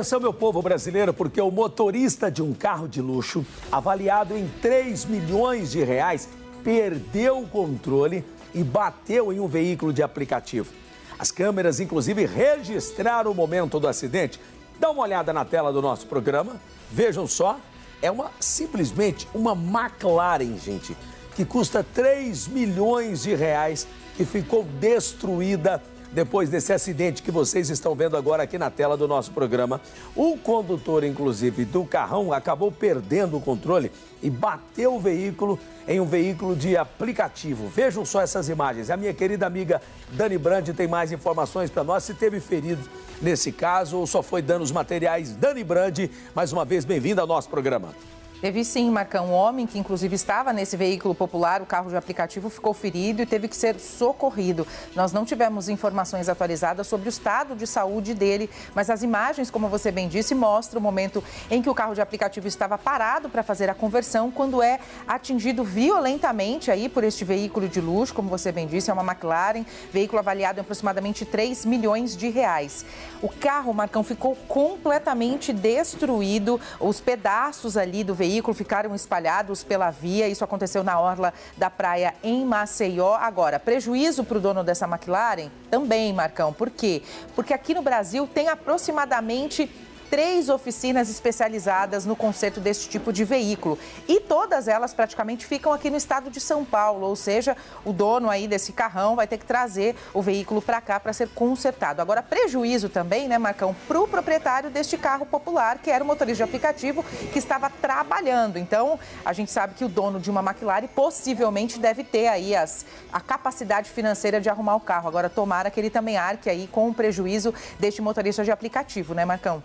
Atenção, meu povo brasileiro, porque o motorista de um carro de luxo, avaliado em 3 milhões de reais, perdeu o controle e bateu em um veículo de aplicativo. As câmeras, inclusive, registraram o momento do acidente. Dá uma olhada na tela do nosso programa. Vejam só, é uma simplesmente uma McLaren, gente, que custa 3 milhões de reais e ficou destruída depois desse acidente que vocês estão vendo agora aqui na tela do nosso programa. O condutor, inclusive, do carrão acabou perdendo o controle e bateu o veículo em um veículo de aplicativo. Vejam só essas imagens. A minha querida amiga Dani Brandi tem mais informações para nós. Se teve feridos nesse caso ou só foi danos materiais. Dani Brandi, mais uma vez, bem-vinda ao nosso programa. Teve sim, Marcão. Um homem que inclusive estava nesse veículo popular, o carro de aplicativo, ficou ferido e teve que ser socorrido. Nós não tivemos informações atualizadas sobre o estado de saúde dele, mas as imagens, como você bem disse, mostram o momento em que o carro de aplicativo estava parado para fazer a conversão, quando é atingido violentamente aí por este veículo de luxo, como você bem disse, é uma McLaren, veículo avaliado em aproximadamente 3 milhões de reais. O carro, Marcão, ficou completamente destruído, os pedaços ali do veículo veículo ficaram espalhados pela via. Isso aconteceu na orla da praia em Maceió. Agora, prejuízo para o dono dessa McLaren? Também, Marcão. Por quê? Porque aqui no Brasil tem aproximadamente três oficinas especializadas no conserto desse tipo de veículo. E todas elas praticamente ficam aqui no estado de São Paulo, ou seja, o dono aí desse carrão vai ter que trazer o veículo para cá para ser consertado. Agora, prejuízo também, né, Marcão, para o proprietário deste carro popular, que era o motorista de aplicativo que estava trabalhando. Então, a gente sabe que o dono de uma McLaren possivelmente deve ter aí as, a capacidade financeira de arrumar o carro. Agora, tomara que ele também arque aí com o prejuízo deste motorista de aplicativo, né, Marcão?